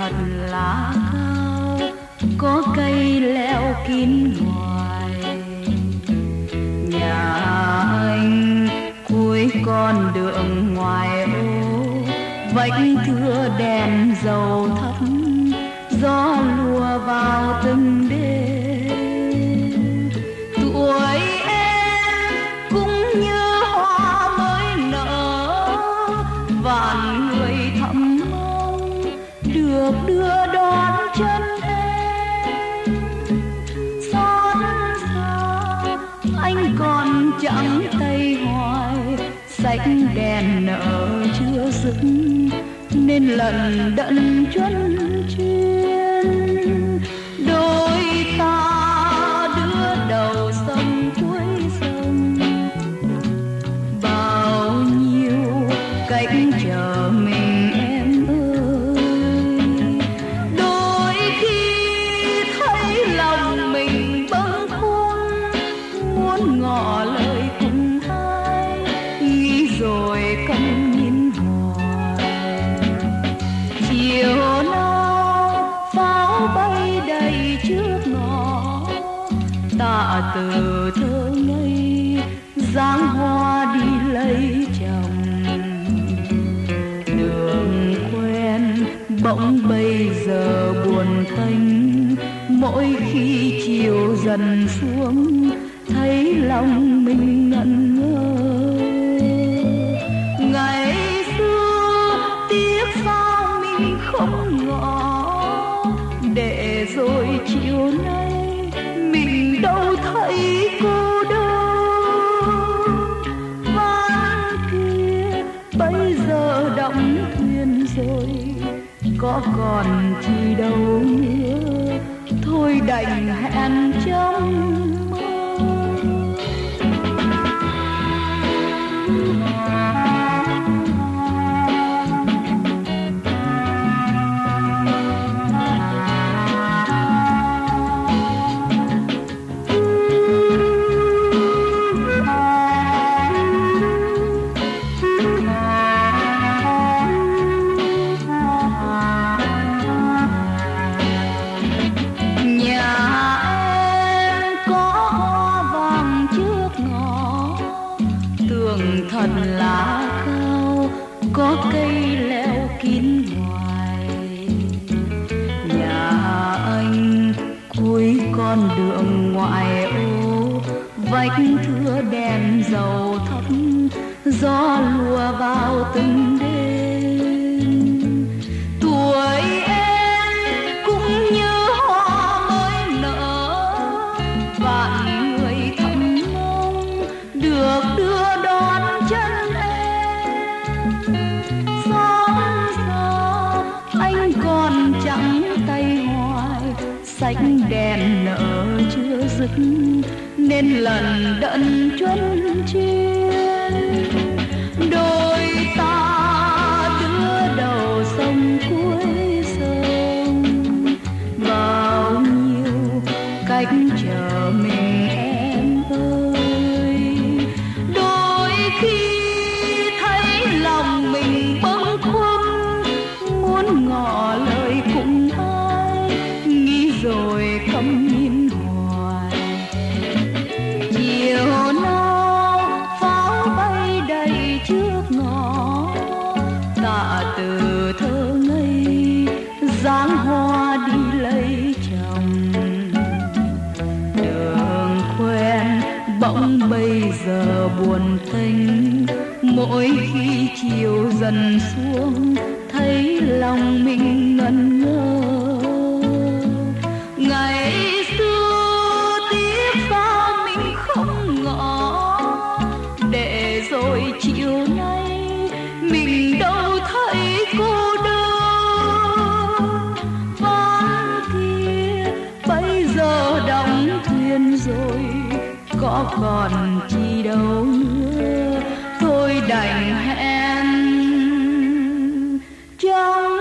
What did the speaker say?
thật là cao có cây leo kín ngoài. Nhà anh cuối con đường ngoài ô vẫy thưa đèn dầu được đưa đón chân em. Xót xa, anh còn chẳng tay hoài. Sách đèn nở chưa dứt, nên lần đận chân chuyên. Đôi ta đưa đầu sông cuối từ thơ ngây dáng hoa đi lấy chồng. Đường quen bỗng bây giờ buồn tênh mỗi khi chiều dần xuống, thấy lòng mình ngẩn ngơ. Giờ đóng thuyền rồi có còn chi đâu nữa. Thôi đành hẹn trong cao, có cây leo kín ngoài. Nhà anh cuối con đường ngoại ô, vách thưa đèn dầu thấp, gió lùa vào từng đêm. Sách đèn nở chưa dứt nên lần đận chuân chuyên tạ từ thơ ngây dáng hoa đi lấy chồng. Đường quen bỗng bây giờ buồn tênh mỗi khi chiều dần xuống, thấy lòng mình ngẩn ngơ. còn chi đâu nữa thôi đành hẹn trong